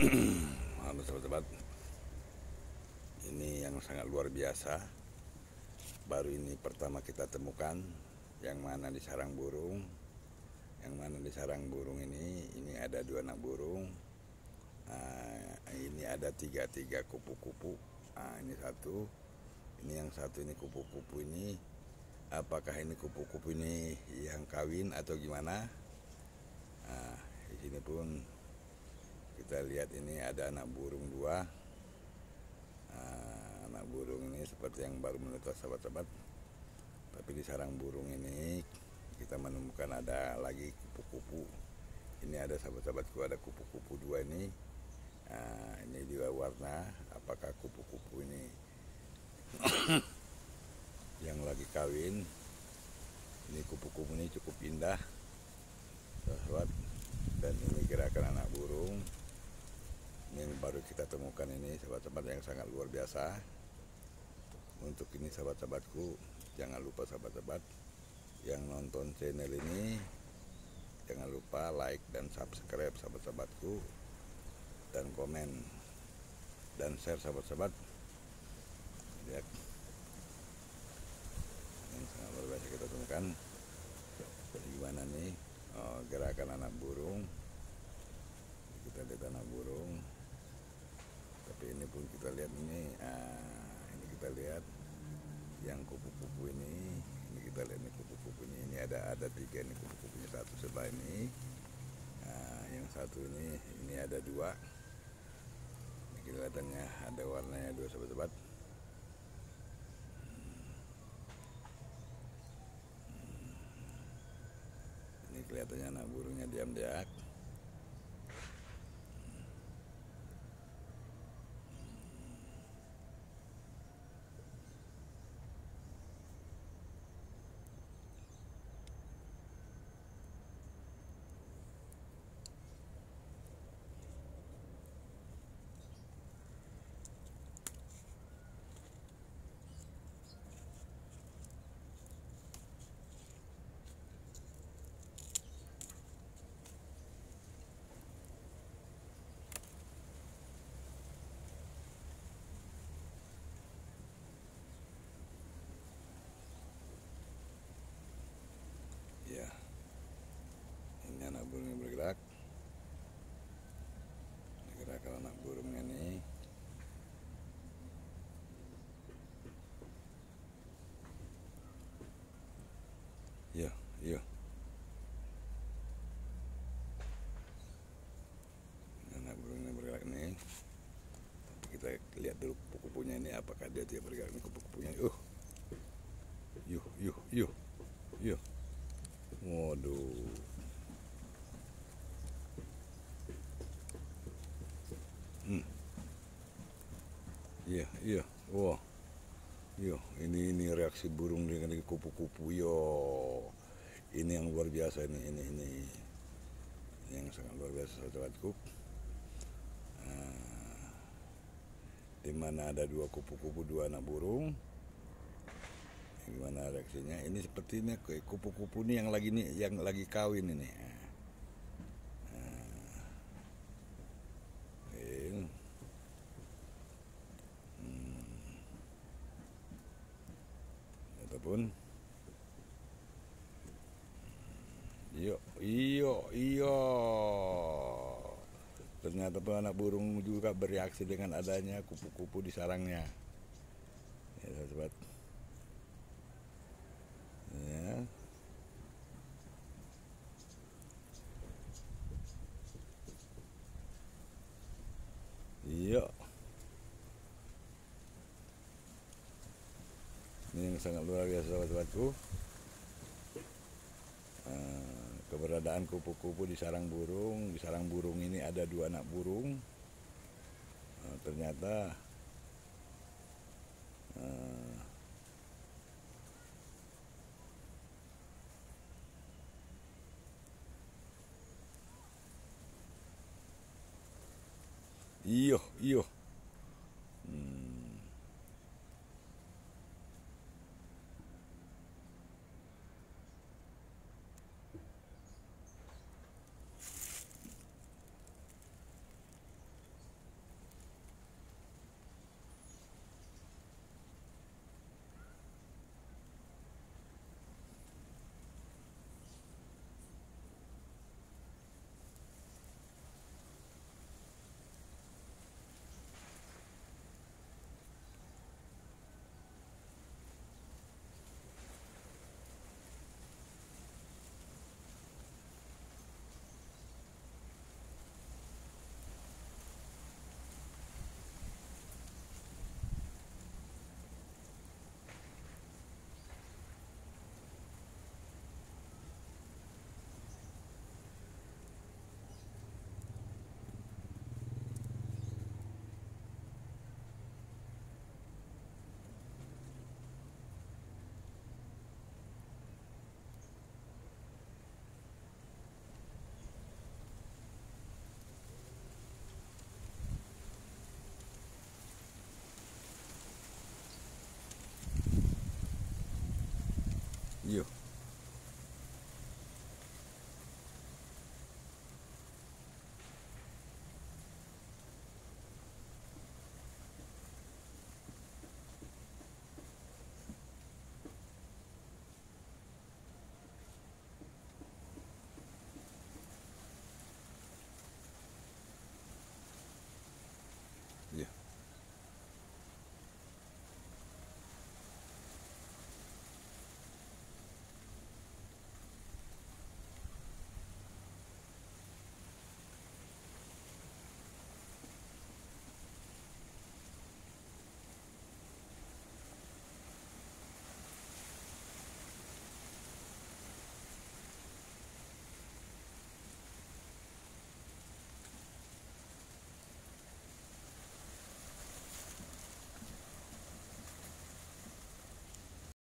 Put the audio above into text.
Halo sobat-sobat Ini yang sangat luar biasa. Baru ini pertama kita temukan Yang mana di sarang burung. Yang mana di sarang burung ini Ini ada dua anak burung. Nah, Ini ada tiga-tiga kupu-kupu. Nah, Ini satu. Ini yang satu ini kupu-kupu ini. Apakah ini kupu-kupu ini yang kawin atau gimana? Nah, di sini pun kita lihat ini ada anak burung dua. Nah, anak burung ini seperti yang baru menetas sahabat-sahabat. Tapi di sarang burung ini kita menemukan ada lagi kupu-kupu. Ini ada sahabat-sahabatku ada kupu-kupu dua ini. Nah, ini dua warna. Apakah kupu-kupu ini yang lagi kawin? Ini kupu-kupu ini cukup indah sahabat. Dan ini gerakan anak burung yang baru kita temukan ini sahabat-sahabat yang sangat luar biasa. Untuk ini sahabat-sahabatku jangan lupa sahabat-sahabat yang nonton channel ini jangan lupa like dan subscribe sahabat-sahabatku dan komen dan share sahabat-sahabat. Lihat. Yang sangat luar biasa kita temukan gimana nih oh, gerakan anak burung kita lihat anak burung tapi ini pun kita lihat ini ah, ini kita lihat yang kupu-kupu ini. Ini kita lihat ini kupu-kupunya. Ini ada ada tiga ini kupu-kupunya. Satu sebelah ini. Nah, yang satu ini ini ada dua. Ini kelihatannya ada warnanya dua sobat-sobat. Ini kelihatannya anak burungnya diam-diam Ya, ini anak burung yang bergerak. Ini Gerakan anak burung ini. Ya, ya. Ini anak burung yang bergerak ini. Tapi kita lihat dulu kupu-kupunya ini apakah dia tidak bergerak ini kupu-kupunya. Uh. Yuh, yuh, yuh. Yuh. Waduh. Yo, ini ini reaksi burung dengan kupu-kupu. Yo. Ini yang luar biasa ini, ini ini. Ini yang sangat luar biasa sahabatku. Nah, di mana ada dua kupu-kupu, dua anak burung gimana reaksinya ini seperti ini kupu-kupu ini yang lagi nih yang lagi kawin ini nah, ataupun iyo iyo iyo. Ternyata pun anak burung juga bereaksi dengan adanya kupu-kupu di sarangnya. Ya sobat ya iya ini yang sangat luar biasa sahabat-sahabatku Eh, keberadaan kupu-kupu di sarang burung. Di sarang burung ini ada dua anak burung. Eh, ternyata eh, Iyo, iyo. you.